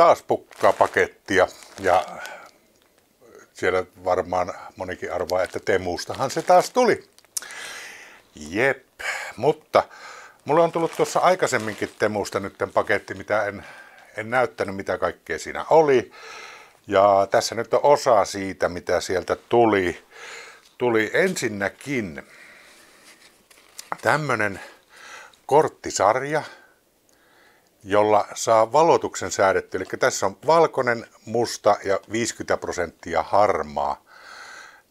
taas pukkaa pakettia ja siellä varmaan monikin arvaa, että Temustahan se taas tuli. Jep, mutta mulla on tullut tuossa aikaisemminkin Temusta nyt paketti, mitä en, en näyttänyt, mitä kaikkea siinä oli. Ja tässä nyt on osa siitä, mitä sieltä tuli. Tuli ensinnäkin tämmönen korttisarja, jolla saa valotuksen säädetty. Eli tässä on valkoinen, musta ja 50 prosenttia harmaa.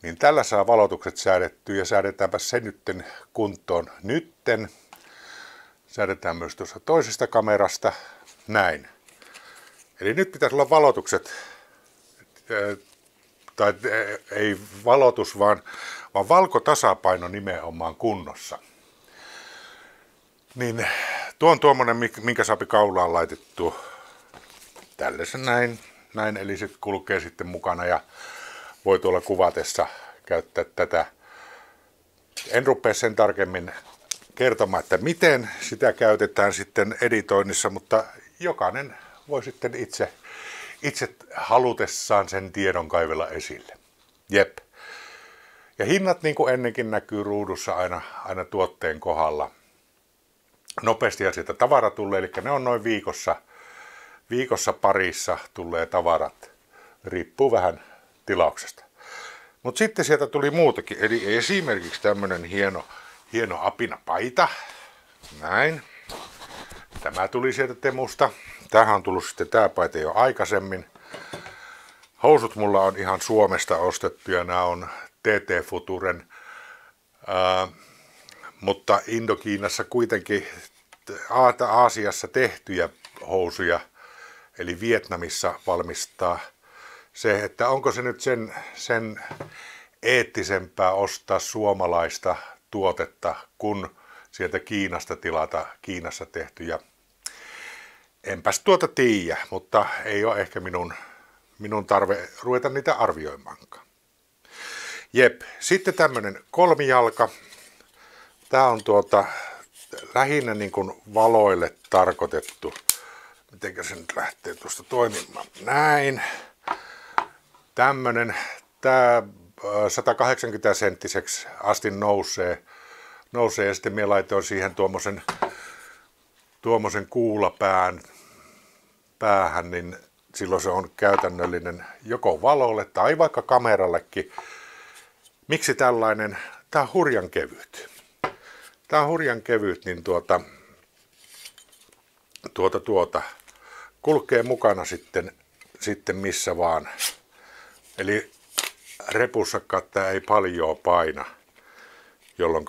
Niin tällä saa valotukset säädetty ja säädetäänpä se nytten kuntoon nytten. Säädetään myös tuossa toisesta kamerasta. Näin. Eli nyt pitäisi olla valotukset, tai ei valotus, vaan, vaan valkotasapaino nimenomaan kunnossa. Niin tuo on tuommoinen, minkä saapi kaulaan laitettu tällaisen näin, näin, eli se kulkee sitten mukana ja voi tuolla kuvatessa käyttää tätä. En rupea sen tarkemmin kertomaan, että miten sitä käytetään sitten editoinnissa, mutta jokainen voi sitten itse, itse halutessaan sen tiedon kaivella esille. Jep. Ja hinnat niin kuin ennenkin näkyy ruudussa aina, aina tuotteen kohdalla nopeasti sieltä tavara tulee, eli ne on noin viikossa, viikossa parissa tulee tavarat, riippuu vähän tilauksesta. Mutta sitten sieltä tuli muutakin, eli esimerkiksi tämmöinen hieno, hieno apinapaita, näin. Tämä tuli sieltä Temusta. Tähän on tullut sitten tämä paita jo aikaisemmin. Housut mulla on ihan Suomesta ostettu ja nämä on TT Futuren ää, mutta Indokiinassa kuitenkin Aasiassa tehtyjä housuja, eli Vietnamissa valmistaa se, että onko se nyt sen, sen eettisempää ostaa suomalaista tuotetta, kun sieltä Kiinasta tilata Kiinassa tehtyjä. Enpäs tuota tiiä, mutta ei ole ehkä minun, minun tarve ruveta niitä arvioimaankaan. Jep, sitten tämmöinen kolmijalka, Tämä on tuota, lähinnä niin kuin valoille tarkoitettu. Miten se nyt lähtee tuosta toimimaan? Näin. Tämmönen, tämä 180 senttiseksi asti nousee, nousee ja sitten minä laitoin siihen tuommoisen tuommoisen kuulapään päähän, niin silloin se on käytännöllinen joko valolle tai vaikka kamerallekin. Miksi tällainen? Tämä on hurjan kevyt. Tämä on hurjan kevyt, niin tuota, tuota, tuota, kulkee mukana sitten, sitten missä vaan. Eli repussakaan tämä ei paljon paina, jolloin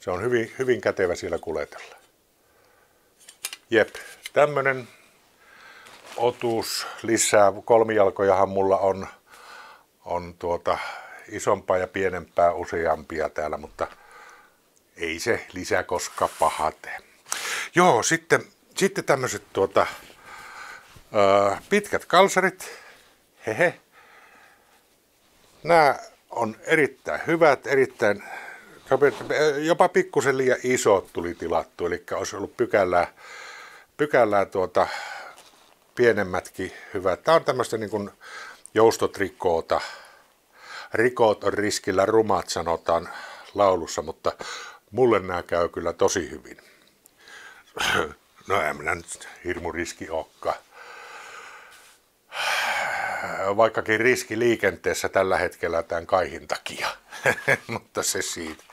se on hyvin, hyvin kätevä siellä kuljetella. Jep, tämmönen otus lisää. Kolmijalkojahan mulla on, on tuota isompaa ja pienempää useampia täällä, mutta ei se lisää koska paha tee. Joo, sitten, sitten tämmöiset tuota, pitkät kalsarit. Hehe. Nämä on erittäin hyvät, erittäin, jopa pikkusen liian isot tuli tilattu, eli olisi ollut pykälää, pykälää tuota, pienemmätkin hyvät. Tämä on tämmöistä niin joustotrikoota. Rikot on riskillä rumat, sanotaan laulussa, mutta mulle nämä käy kyllä tosi hyvin. No en minä nyt hirmu riski okka. Vaikkakin riski liikenteessä tällä hetkellä tämän kaihin takia, mutta se siitä.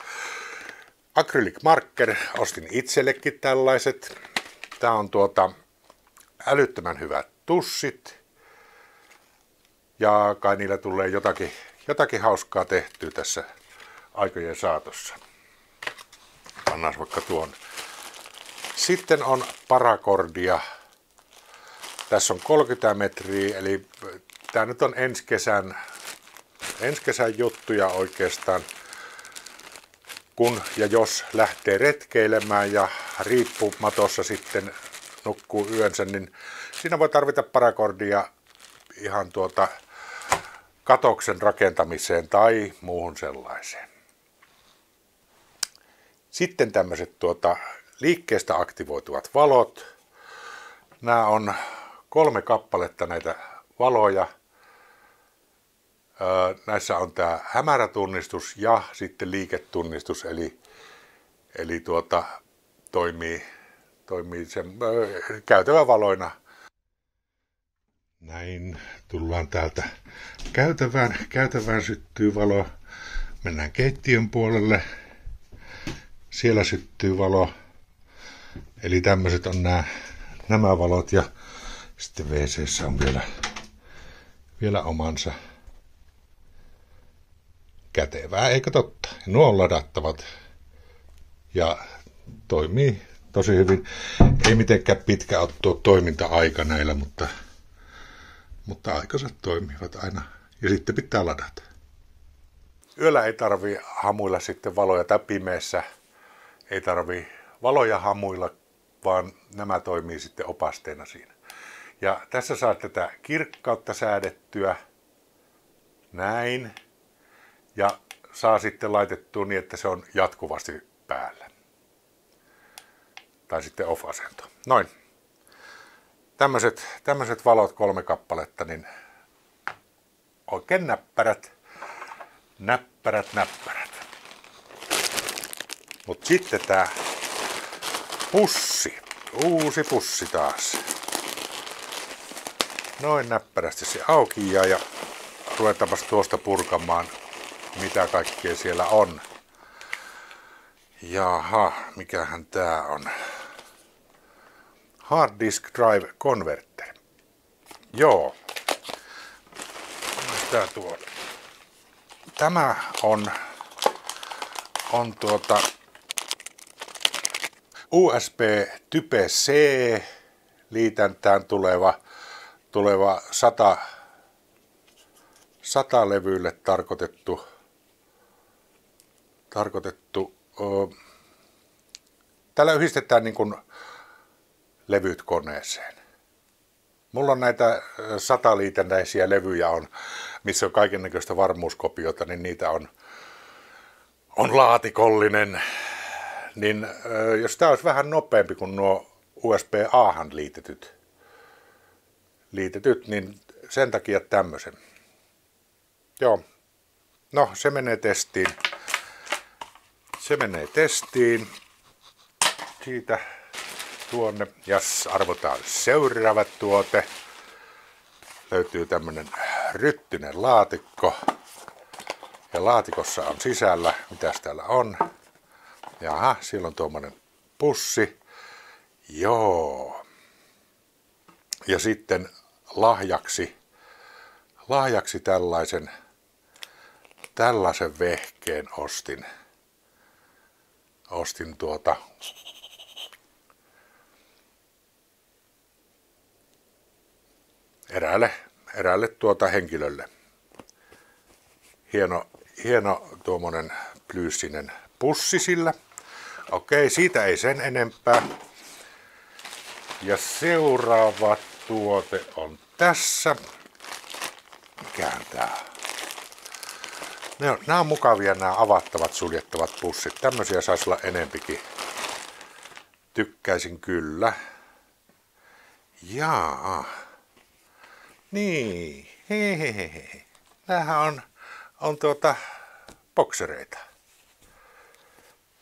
Acrylic marker, ostin itsellekin tällaiset. Tää on tuota älyttömän hyvät tussit. Ja kai niillä tulee jotakin, jotakin hauskaa tehtyä tässä aikojen saatossa pannaan vaikka tuon. Sitten on parakordia. Tässä on 30 metriä, eli tämä nyt on ensi kesän, ensi kesän juttuja oikeastaan. Kun ja jos lähtee retkeilemään ja riippumatossa sitten nukkuu yönsä, niin siinä voi tarvita parakordia ihan tuota katoksen rakentamiseen tai muuhun sellaiseen. Sitten tämmöiset tuota, liikkeestä aktivoituvat valot. Nämä on kolme kappaletta näitä valoja. Näissä on tämä hämärätunnistus ja sitten liiketunnistus, eli, eli tuota, toimii, toimii sen, käytävävaloina. Näin, tullaan täältä käytävään. Käytävään syttyy valo. Mennään keittiön puolelle. Siellä syttyy valo. Eli tämmöiset on nämä, nämä valot ja sitten wc on vielä, vielä omansa. Kätevää, eikö totta? Nuo on ladattavat ja toimii tosi hyvin. Ei mitenkään pitkä ole tuo toiminta-aika näillä, mutta, mutta aikansa toimivat aina. Ja sitten pitää ladata. Yöllä ei tarvi hamuilla sitten valoja tai pimeässä. Ei tarvi valoja hamuilla, vaan nämä toimii sitten opasteena siinä. Ja tässä saa tätä kirkkautta säädettyä. Näin. Ja saa sitten laitettua niin, että se on jatkuvasti päällä. Tai sitten off-asento. Noin. Tämmöiset, tämmöiset valot kolme kappaletta, niin oikein näppärät. Näppärät, näppärät. Mutta sitten tämä pussi. Uusi pussi taas. Noin näppärästi se auki ja, ja ruvetaanpas tuosta purkamaan, mitä kaikkea siellä on. Jaha, mikähän tää on? Hard Disk Drive Converter. Joo. Tää tuo? Tämä on, on tuota USB Type C liitäntään tuleva, tuleva 100, 100 levylle tarkoitettu, tarkoitettu ö, tällä yhdistetään niin kuin levyt koneeseen. Mulla on näitä sataliitännäisiä levyjä, on, missä on kaikennäköistä varmuuskopiota, niin niitä on, on laatikollinen niin jos tämä olisi vähän nopeampi kuin nuo USB-Ahan liitetyt, liitetyt, niin sen takia tämmöisen. Joo. No, se menee testiin. Se menee testiin. Siitä tuonne. Ja arvotaan seuraava tuote. Löytyy tämmönen ryttynen laatikko. Ja laatikossa on sisällä, mitäs täällä on, Jaha, siellä on tuommoinen pussi. Joo. Ja sitten lahjaksi, lahjaksi tällaisen, tällaisen vehkeen ostin. Ostin tuota eräälle, eräälle tuota henkilölle. Hieno, hieno tuommoinen plyysinen pussi sillä. Okei, siitä ei sen enempää. Ja seuraava tuote on tässä. Mikähän tää on, nämä on mukavia nämä avattavat, suljettavat pussit. Tämmöisiä saisi olla enempikin. Tykkäisin kyllä. Jaa. Niin. Hehehe. Nämähän on, on tuota boksereita.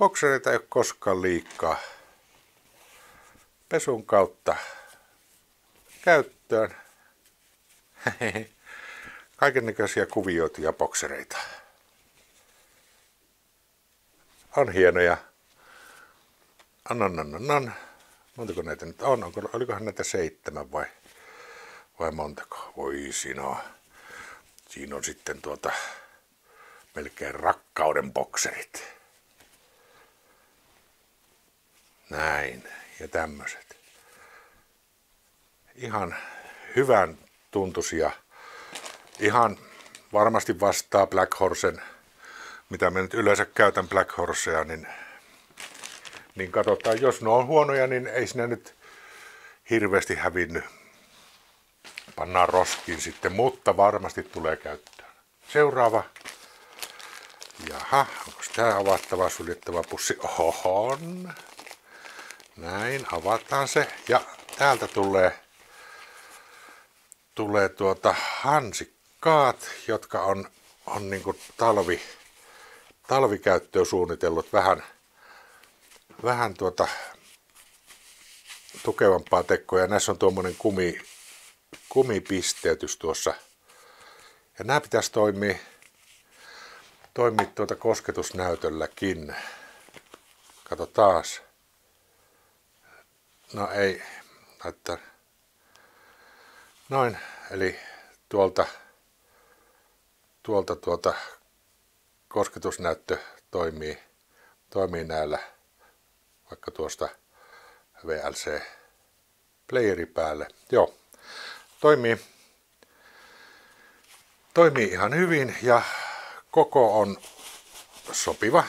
Boksereita ei ole koskaan liikaa pesun kautta käyttöön. Kaikennäköisiä kuvioita ja boksereita. On hienoja. Annan, annan, annan. Montako näitä nyt on? Onko, olikohan näitä seitsemän vai, vai montako? Voi on. Siinä on sitten tuota melkein rakkauden bokserit. Näin. Ja tämmöiset. Ihan hyvän tuntuisia. Ihan varmasti vastaa Black Horsen, mitä mä nyt yleensä käytän Black Horsea, niin, niin katsotaan, jos ne on huonoja, niin ei sinne nyt hirveästi hävinnyt. Pannaan roskiin sitten, mutta varmasti tulee käyttöön. Seuraava. Jaha, onko tämä avattava suljettava pussi? On. Näin, avataan se ja täältä tulee, tulee tuota hansikkaat, jotka on, on niin talvi, talvikäyttöön suunnitellut vähän, vähän tuota tukevampaa tekoa. Ja näissä on tuommoinen kumi, kumipisteytys tuossa. Ja nämä pitäisi toimia, toimia tuota kosketusnäytölläkin. Kato taas. No ei, että noin, eli tuolta, tuolta tuolta kosketusnäyttö toimii, toimii näillä, vaikka tuosta VLC playeri päälle. Joo, toimii, toimii ihan hyvin ja koko on sopiva.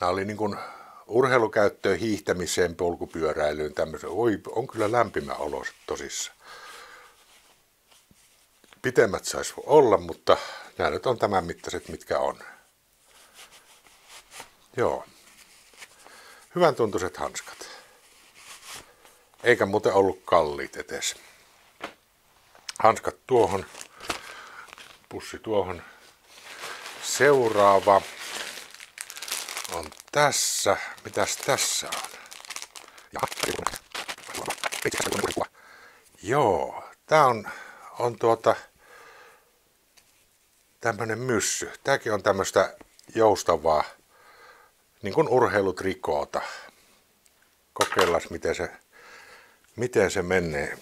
Nämä oli niin kuin urheilukäyttöön, hiihtämiseen, polkupyöräilyyn, tämmöisen. Oi, on kyllä lämpimä olo tosissa. Pitemmät saisi olla, mutta nämä nyt on tämän mittaiset, mitkä on. Joo. Hyvän tuntuiset hanskat. Eikä muuten ollut kalliit etes. Hanskat tuohon, pussi tuohon. Seuraava on tässä. Mitäs tässä on? Joo, tää on, on tuota tämmönen myssy. Tääkin on tämmöistä joustavaa, niin kuin urheilutrikoota. Kokeillaan, miten se, miten se menee.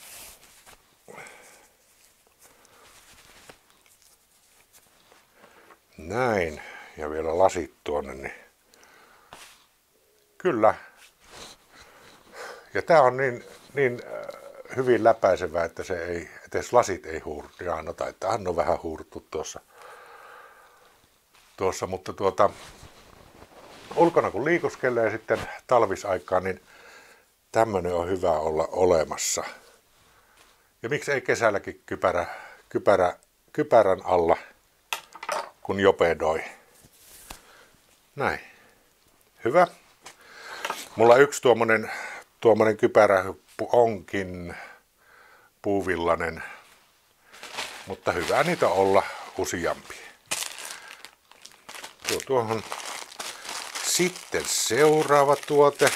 Näin. Ja vielä lasit tuonne, niin Kyllä. Ja tämä on niin, niin äh, hyvin läpäisevä, että se ei, edes lasit ei huurtu. Ja no taitaa on vähän huurtu tuossa. tuossa mutta tuota, ulkona kun liikuskelee sitten talvisaikaan, niin tämmöinen on hyvä olla olemassa. Ja miksi ei kesälläkin kypärä, kypärä, kypärän alla, kun jopedoi. Näin. Hyvä. Mulla yksi tuommoinen, tuommoinen kypärähyppu onkin puuvillainen, mutta hyvä niitä olla useampi. Tuo tuohon. Sitten seuraava tuote.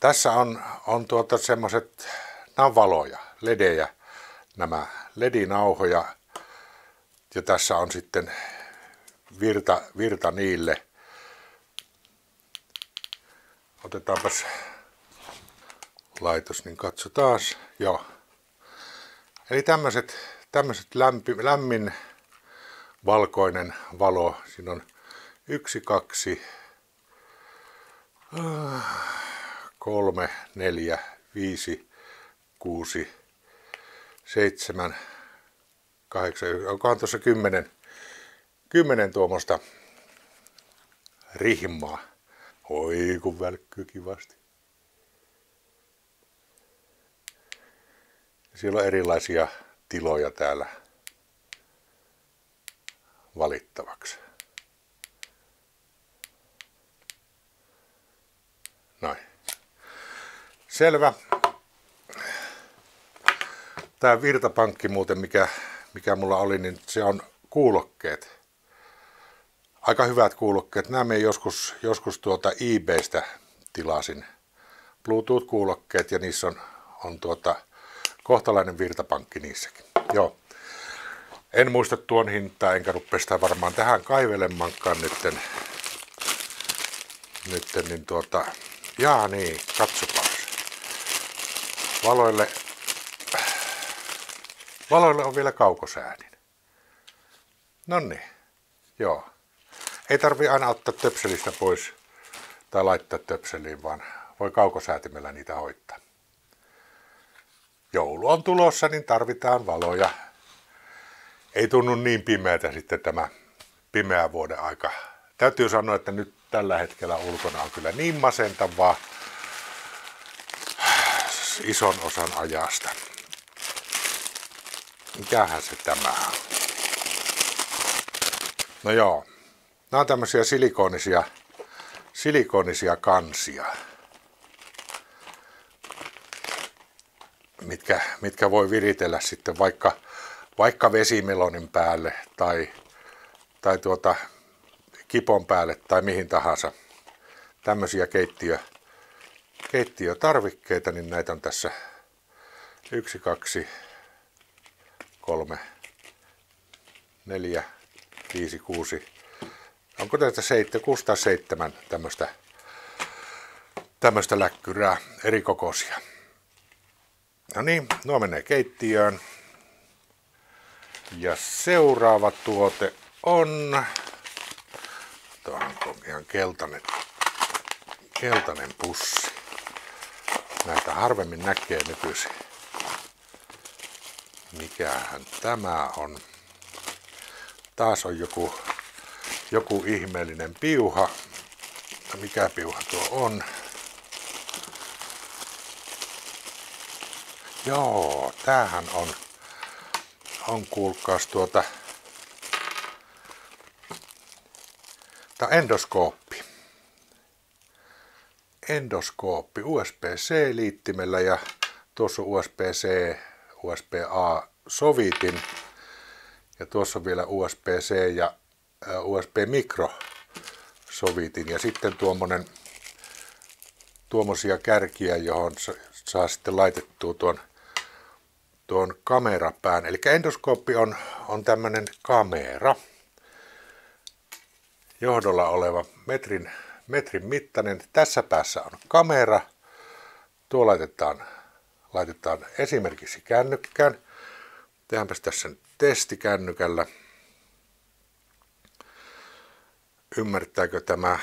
Tässä on, on tuota semmoset, nämä valoja, ledejä, nämä ledinauhoja. Ja tässä on sitten virta, virta niille. Otetaanpas laitos, niin katsotaan. Joo. Eli tämmöiset, tämmöiset lämpi, lämmin valkoinen valo. Siinä on yksi, kaksi, kolme, neljä, viisi, kuusi, seitsemän, kahdeksan, onkohan tuossa kymmenen, kymmenen tuommoista rihmaa. Oi kun välkkyy kivasti. Siellä on erilaisia tiloja täällä valittavaksi. Noin. Selvä. Tämä virtapankki muuten, mikä, mikä mulla oli, niin se on kuulokkeet aika hyvät kuulokkeet. Nämä me joskus, joskus tuota eBaystä tilasin. Bluetooth-kuulokkeet ja niissä on, on tuota kohtalainen virtapankki niissäkin. Joo. En muista tuon hintaa, enkä rupea sitä varmaan tähän kaivelemankaan nytten. Nytten niin tuota, jaa niin, katsopas. Valoille, valoille on vielä kaukosäänin. No joo. Ei tarvi aina ottaa töpselistä pois tai laittaa töpseliin, vaan voi kaukosäätimellä niitä hoitaa. Joulu on tulossa, niin tarvitaan valoja. Ei tunnu niin pimeätä sitten tämä pimeä vuoden aika. Täytyy sanoa, että nyt tällä hetkellä ulkona on kyllä niin masentavaa ison osan ajasta. Mikähän se tämä on? No joo, Nämä on tämmöisiä silikonisia, silikonisia kansia, mitkä, mitkä voi viritellä sitten vaikka, vaikka vesimelonin päälle tai, tai tuota, kipon päälle tai mihin tahansa. Tämmöisiä keittiö, keittiötarvikkeita, niin näitä on tässä yksi, kaksi, kolme, neljä, viisi, kuusi. Onko tästä seitsemän, kuusi tai seitsemän tämmöistä, tämmöistä läkkyrää eri kokoisia. No niin, nuo menee keittiöön. Ja seuraava tuote on, tuohon on ihan keltainen, keltainen pussi. Näitä harvemmin näkee nykyisin. Mikähän tämä on? Taas on joku, joku ihmeellinen piuha. Mikä piuha tuo on? Joo, tämähän on, on kuulkaas tuota, tämä endoskooppi. Endoskooppi USB-C-liittimellä ja tuossa USB-C, USB-A sovitin. Ja tuossa on vielä USB-C ja USB-mikro sovitin. Ja sitten tuommoinen tuommoisia kärkiä, johon saa sitten laitettua tuon tuon kamerapään. Eli endoskooppi on, on tämmöinen kamera, johdolla oleva metrin, metrin mittainen. Tässä päässä on kamera. Tuo laitetaan, laitetaan esimerkiksi kännykkään. Tehdäänpäs tässä testi kännykällä. Ymmärtääkö tämä,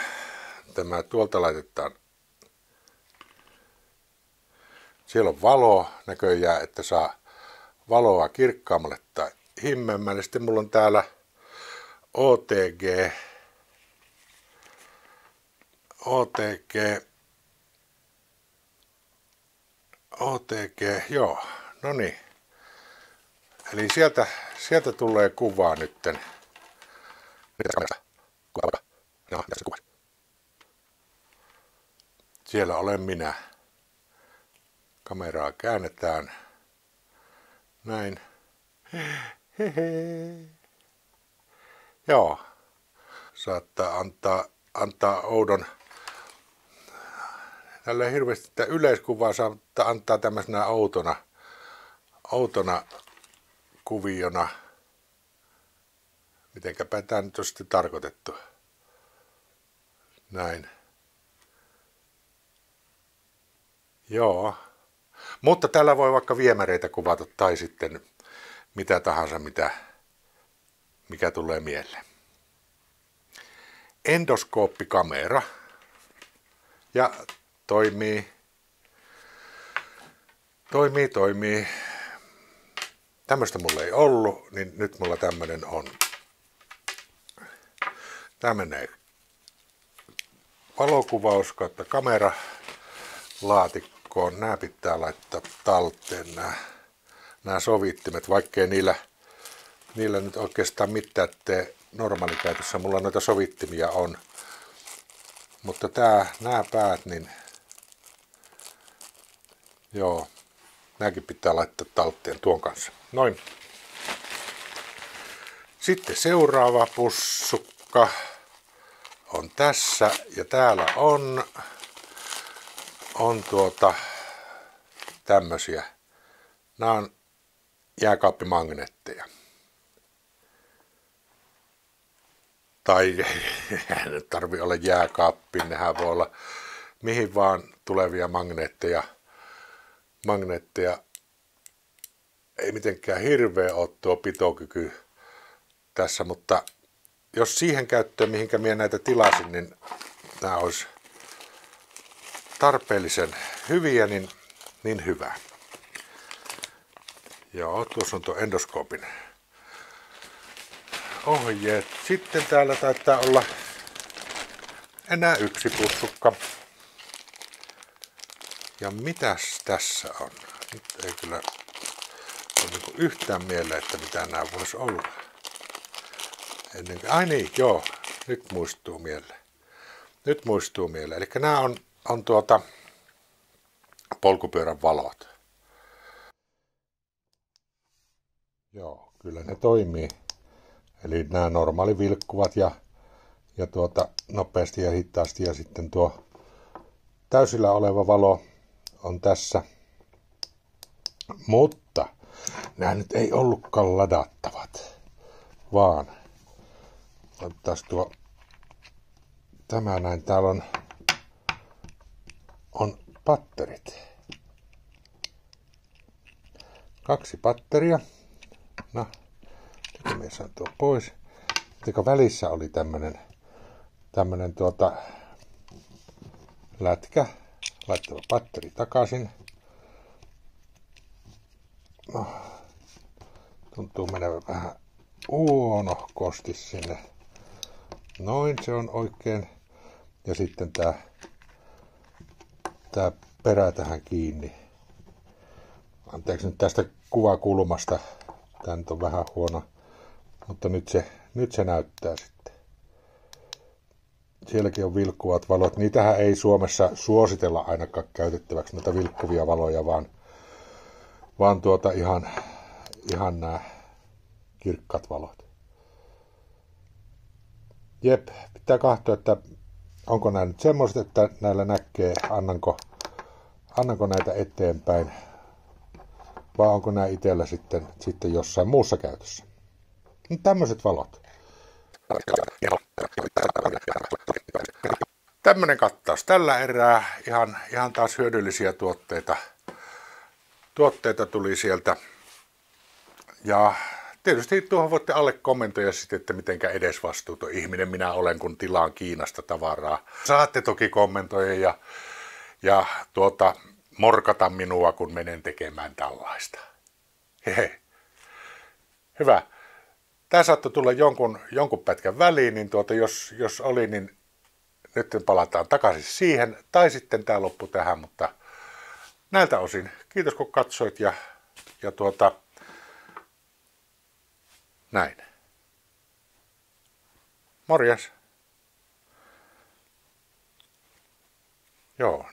tämä tuolta laitetaan siellä on valo näköjään, että saa valoa kirkkaammalle tai himmeämmälle. Sitten mulla on täällä OTG, OTG, OTG, joo, no niin. Eli sieltä, sieltä tulee kuvaa nytten. No, Siellä olen minä. Kameraa käännetään näin. Joo. Saattaa antaa, antaa oudon tällä hirveästi sitä yleiskuvaa saattaa antaa tämmöisenä outona, outona kuviona. Mitenkäpä tämä nyt on sitten tarkoitettu. Näin. Joo. Mutta tällä voi vaikka viemäreitä kuvata tai sitten mitä tahansa, mitä, mikä tulee mieleen. Endoskooppikamera ja toimii, toimii, toimii. Tämmöistä mulla ei ollut, niin nyt mulla tämmönen on. Tämä menee valokuvaus kautta kamera laatikko verkkoon. Nämä pitää laittaa talteen, nämä, nämä sovittimet, vaikkei niillä, niillä nyt oikeastaan mitään tee normaalikäytössä. Mulla noita sovittimia on. Mutta tää, nämä päät, niin joo, nämäkin pitää laittaa talteen tuon kanssa. Noin. Sitten seuraava pussukka on tässä ja täällä on on tuota tämmösiä. Nämä on jääkaappimagneetteja. Tai ei nyt tarvi olla jääkaappi, nehän voi olla mihin vaan tulevia magneetteja. Magneetteja ei mitenkään hirveä ole tuo pitokyky tässä, mutta jos siihen käyttöön, mihinkä minä näitä tilasin, niin nämä olisi tarpeellisen hyviä, niin, niin hyvä. Joo, tuossa on tuo endoskoopin ohjeet. Sitten täällä taitaa olla enää yksi pussukka. Ja mitäs tässä on? Nyt ei kyllä ole niin yhtään mieleen, että mitä nämä voisi olla. Ennen, ai niin, joo, nyt muistuu mieleen. nyt muistuu mieleen. Eli nämä on, on tuota polkupyörän valot. Joo, kyllä ne toimii. Eli nämä normaali vilkkuvat ja, ja tuota, nopeasti ja hitaasti ja sitten tuo täysillä oleva valo on tässä. Mutta nämä nyt ei ollutkaan ladattavat, vaan otetaan tuo tämä näin. Täällä on, on patterit. Kaksi patteria. No, nyt me saan tuo pois. Sitten välissä oli tämmönen, tämmönen tuota, lätkä. Laittava patteri takaisin. No, tuntuu menevän vähän uonohkosti sinne. Noin, se on oikein. Ja sitten tää, tää perä tähän kiinni. Anteeksi nyt tästä kuvakulmasta. Tää nyt on vähän huono. Mutta nyt se, nyt se näyttää sitten. Sielläkin on vilkkuvat valot. Niitähän ei Suomessa suositella ainakaan käytettäväksi näitä vilkkuvia valoja, vaan, vaan tuota ihan, ihan nämä kirkkat valot. Jep, pitää katsoa, että onko nämä nyt semmoiset, että näillä näkee, annanko, annanko näitä eteenpäin, vai onko nämä itsellä sitten, sitten jossain muussa käytössä. Nyt tämmöiset valot. Tämmöinen kattaus tällä erää. Ihan, ihan taas hyödyllisiä tuotteita. Tuotteita tuli sieltä. Ja tietysti tuohon voitte alle kommentoida sitten, että mitenkä edesvastuuton ihminen minä olen, kun tilaan Kiinasta tavaraa. Saatte toki kommentoida ja, ja tuota, morkata minua, kun menen tekemään tällaista. Hehe. Hyvä. Tämä saattoi tulla jonkun, jonkun pätkän väliin, niin tuota, jos, jos oli, niin nyt palataan takaisin siihen. Tai sitten tämä loppu tähän, mutta näiltä osin kiitos kun katsoit ja, ja tuota, näin. Morjes. Joo,